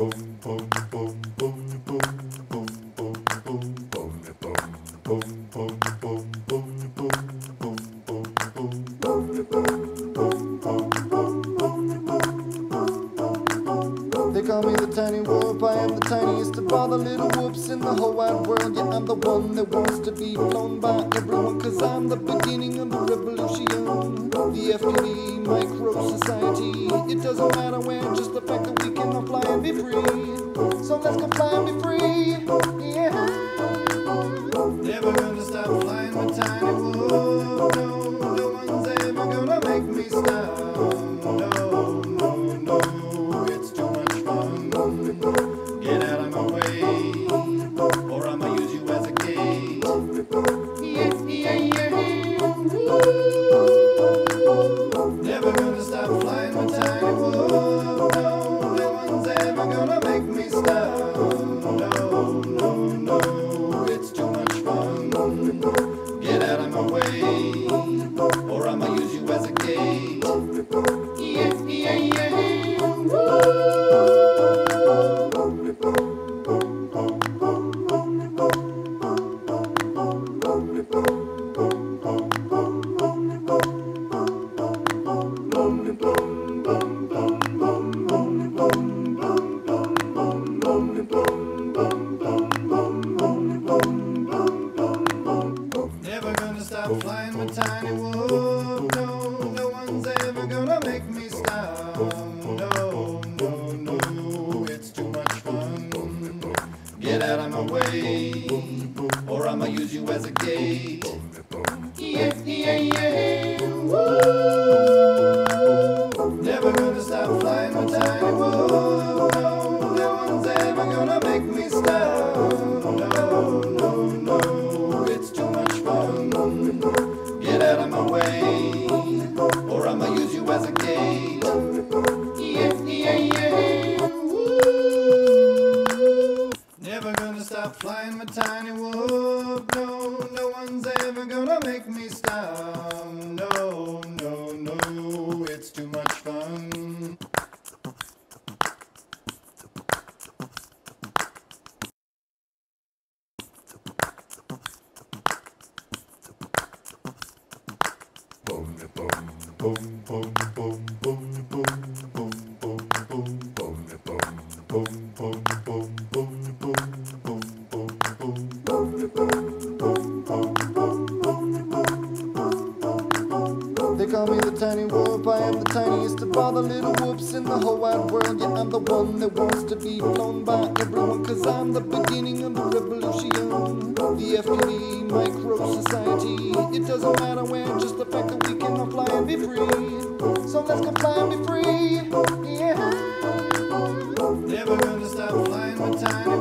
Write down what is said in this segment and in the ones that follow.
They call me the tiny whoop, I am the tiniest of all the little in the whole wide world. Yeah, I'm the one that wants to be blown by everyone. Cause I'm the beginning of the revolution. The FPV micro society. It doesn't matter where, just the fact that we can fly and be free. So let's go fly and be free. Yeah. Never gonna stop flying. Cool. it's too much. I am the tiniest of all the little whoops in the whole wide world. Yeah, I'm the one that wants to be blown by everyone, cause I'm the beginning of the revolution. The FPV micro society. It doesn't matter when, just the fact that we can all fly and be free. So let's go fly and be free. Yeah. Never gonna stop flying with tiny.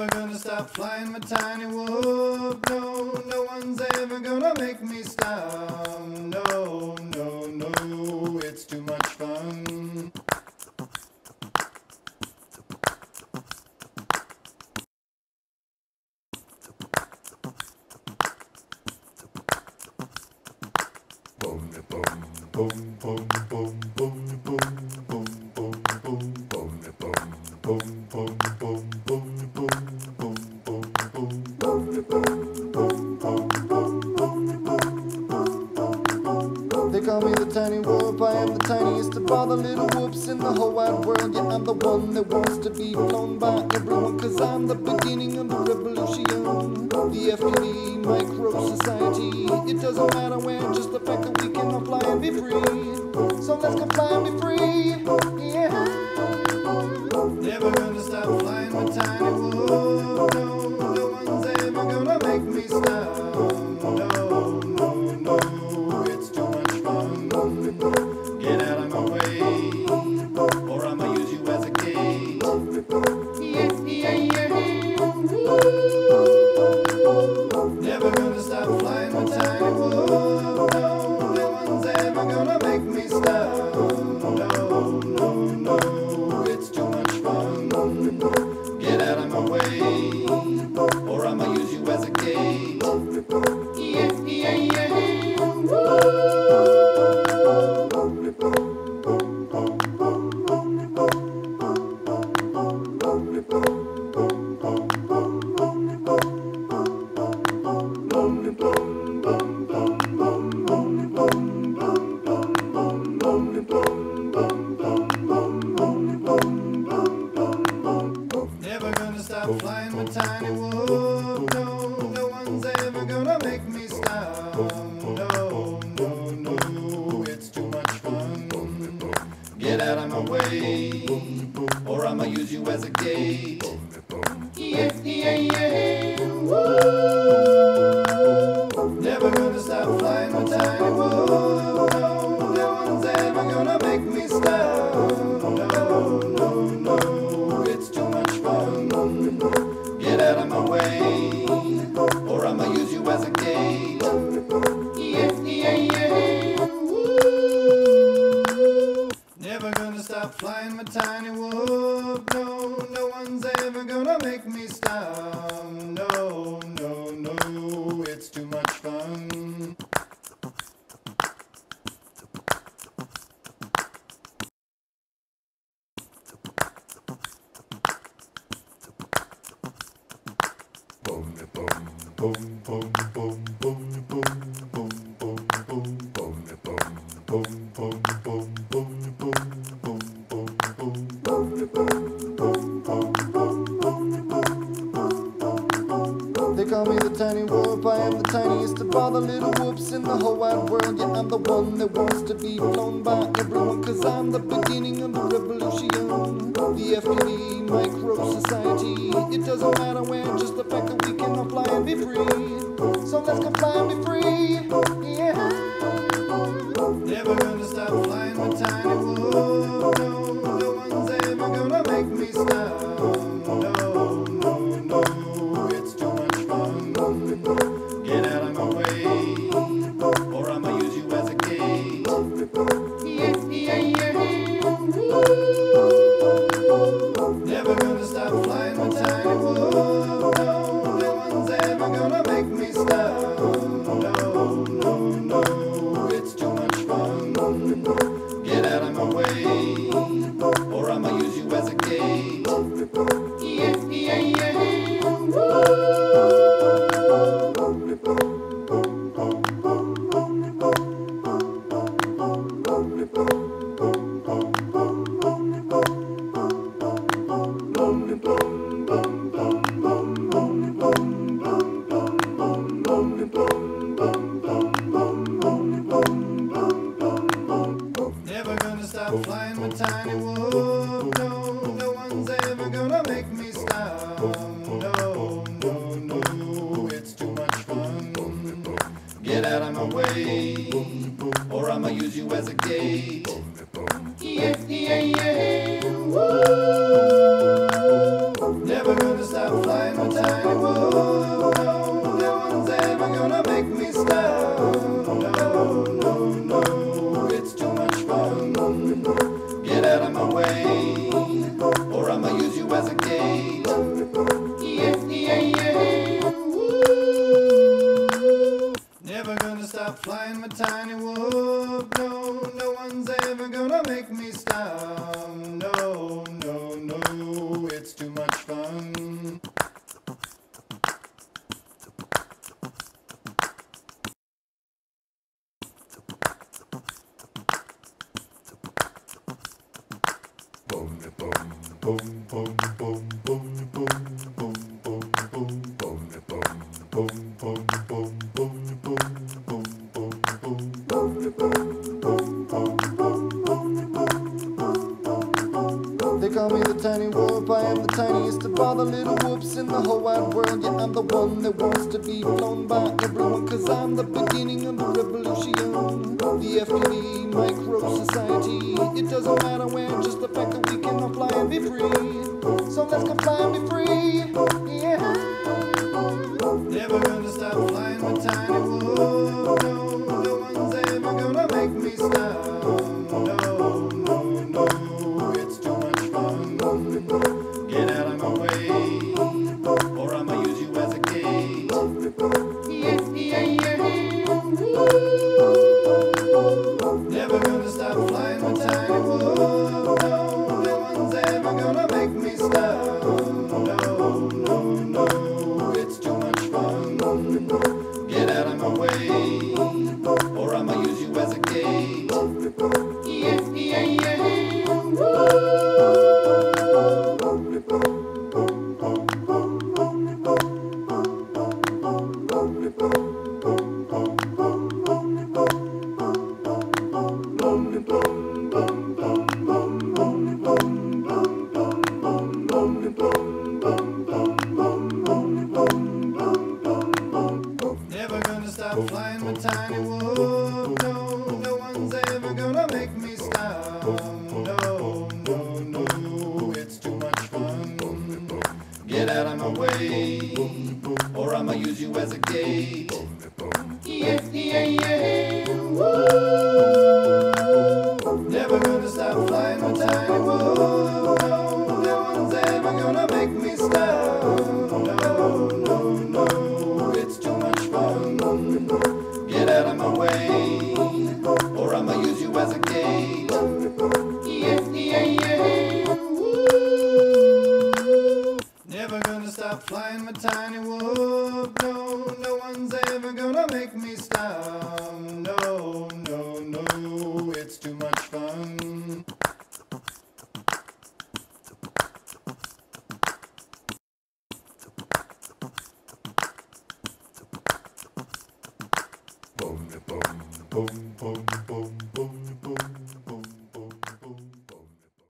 ever gonna stop flying my tiny whoop. No, no one's ever gonna make me stop. No, no, no, it's too much fun. Just the fact that we can apply and be free. So let's comply and be free. Yeah. Never gonna stop flying with tiny wings. you as a gate. boom, boom. to be blown by everyone, cause I'm the beginning of the revolution. The FPV micro society. It doesn't matter when, just the fact that we can all fly and be free. So let's go fly and be free. Yeah. I'll fly my tiny whoop. No, no one's ever gonna make me stop. No, no, no, it's too much fun. Get out of my way, or I'ma use you as a gate. Yeah, yeah, yeah. Whoa. Never gonna stop flying my tiny whoop. No, no one's ever gonna make me stop. one. call me the tiny warp. I am the tiniest of all the little whoops in the whole wide world. Yeah, I'm the one that wants to be blown by everyone. Cause I'm the beginning of the revolution. The FPV micro society. It doesn't matter where, just the fact that we can all fly and be free. So let's go fly and be free. Yeah. tiny whoop. No, no one's ever gonna make me stop.